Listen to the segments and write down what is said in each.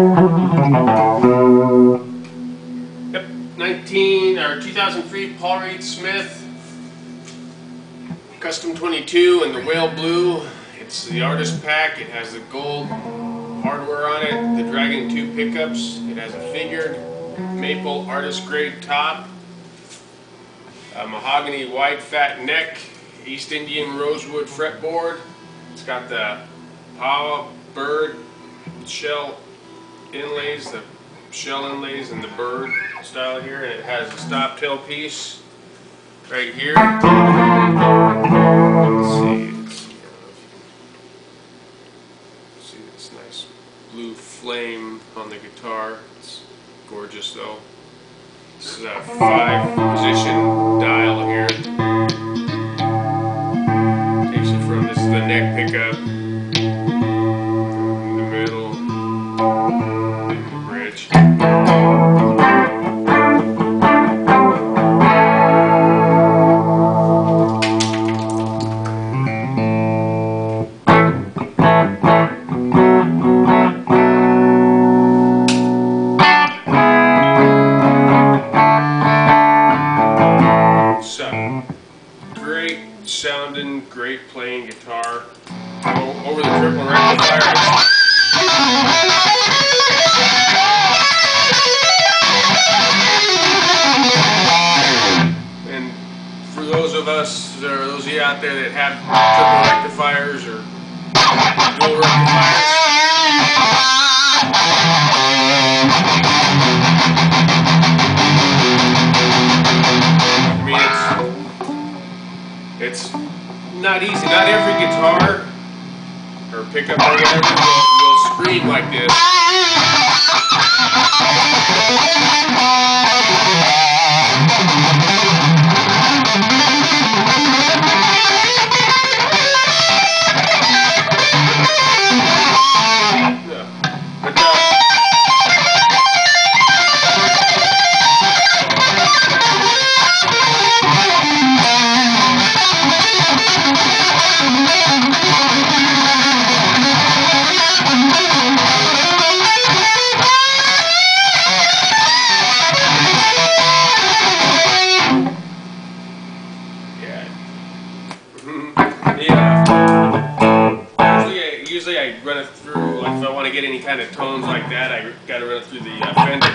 Yep, 19 or 2003 Paul Reed Smith Custom 22 in the whale blue. It's the artist pack. It has the gold hardware on it, the Dragon 2 pickups. It has a figured maple artist grade top, a mahogany wide fat neck, East Indian rosewood fretboard. It's got the paua bird shell inlays, the shell inlays and the bird style here, and it has a stop tail piece right here. And for those of us, or those of you out there that have triple rectifiers or dual rectifiers, I mean, it's it's not easy. Not every guitar or pickup or whatever will, will scream like this. Get any kind of tones like that, I gotta run through the uh, Fender.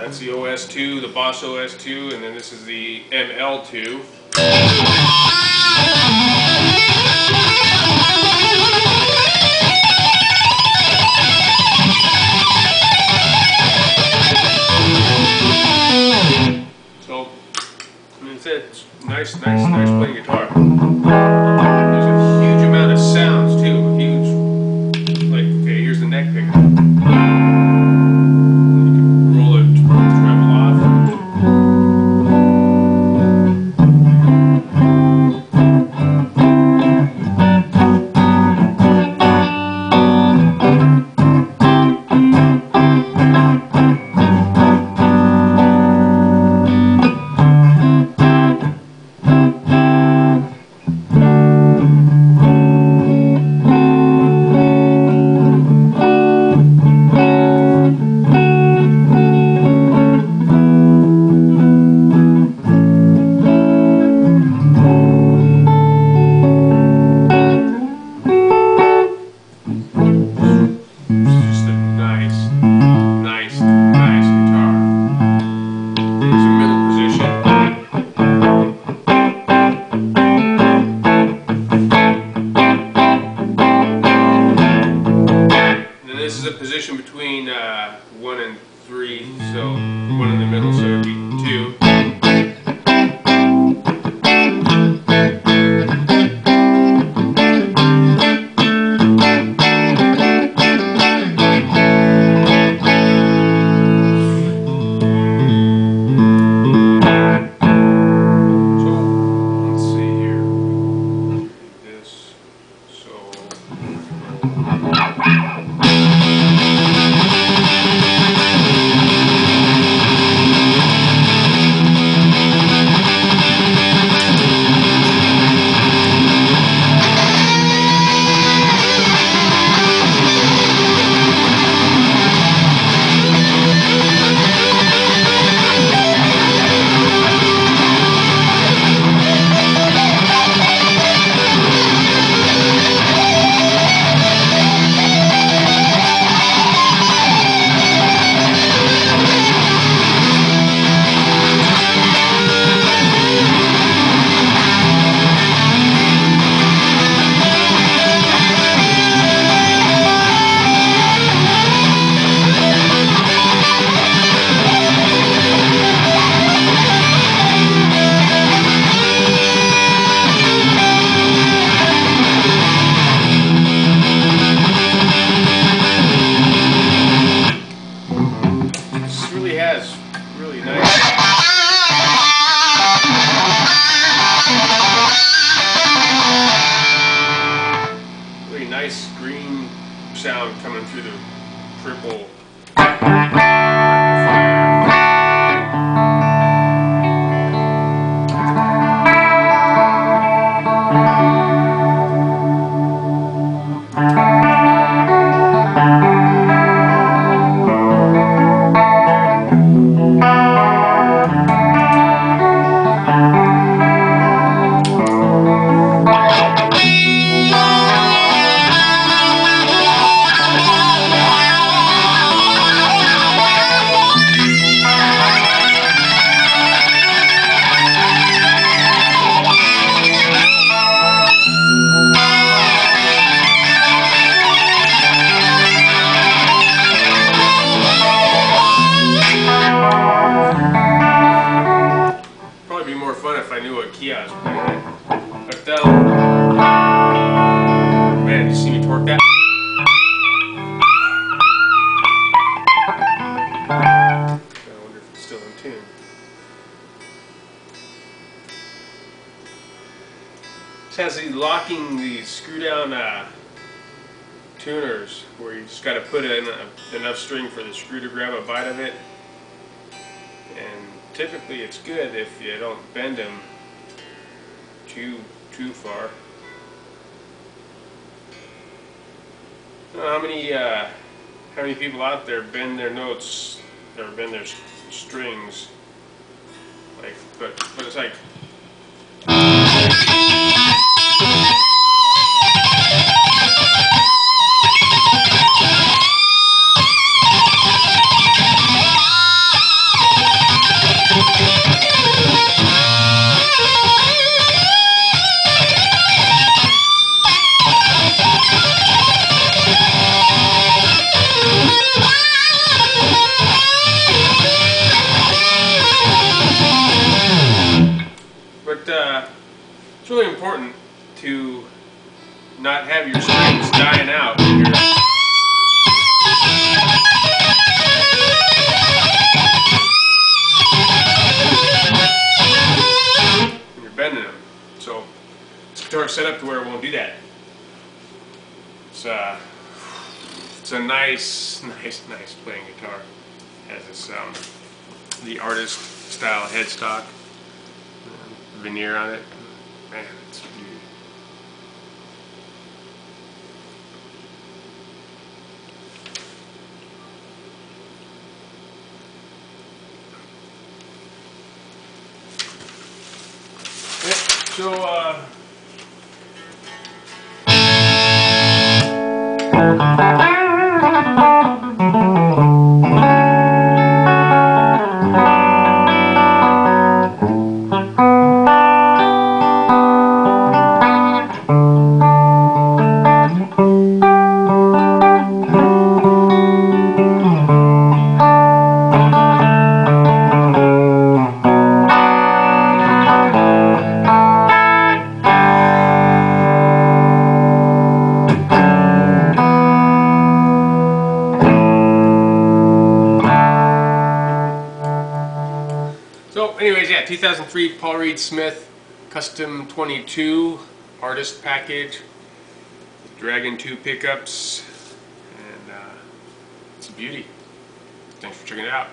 That's the OS2, the Boss OS2, and then this is the ML2. is the position between uh, one and three, so one in the middle, coming through has the locking the screw down uh, tuners where you just got to put in a, enough string for the screw to grab a bite of it. And typically it's good if you don't bend them too too far. How many uh, how many people out there bend their notes or bend their strings like but but it's like it's really important to not have your strings dying out when you're, bending them. So guitar set up to where it won't do that. It's uh, it's a nice, nice, nice playing guitar. has this um, the artist style headstock veneer on it. Man, it's a beauty. Yeah, so, uh, So, anyways, yeah, 2003 Paul Reed Smith Custom 22 Artist Package, Dragon 2 pickups, and uh, it's a beauty. Thanks for checking it out.